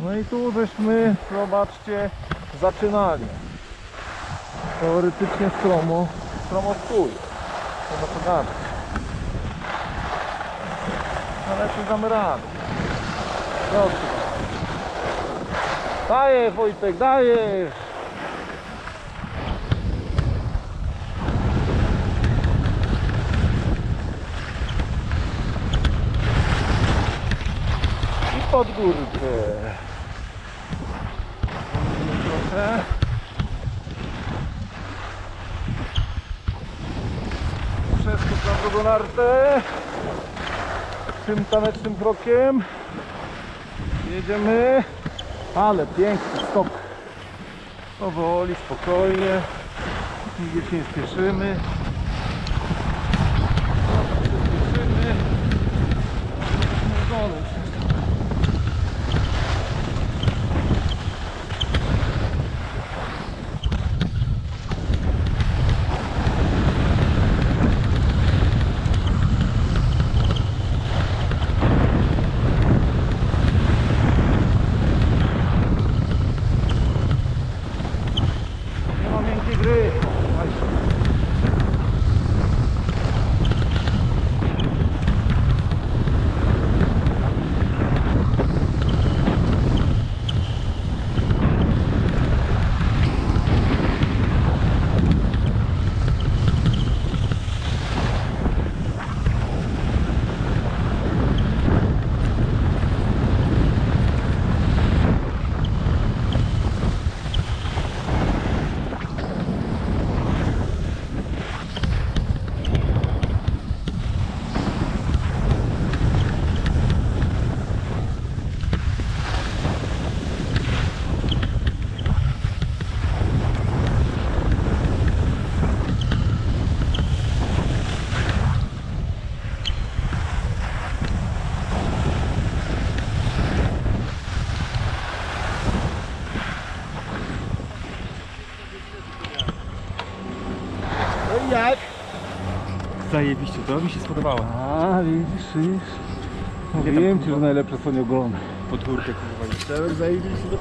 No i tu żeśmy, zobaczcie, zaczynali. Teoretycznie stromo, stromo w chuj. Trzeba to gadać. Ale damy radę? Proszę. Dajesz Wojtek, dajesz! Pod górkę. Trochę. Przeskok na drugą nartę. Tym tanecznym krokiem. Jedziemy. Ale piękny skok. Powoli, spokojnie. Nigdzie się nie. Spieszymy. Nice. Jak? Zajebiście, to mi się spodobało. A, widzisz, widzisz. Mówiłem ci, że najlepsze są nieogolone. Pod górkę kurwa. Zajebiście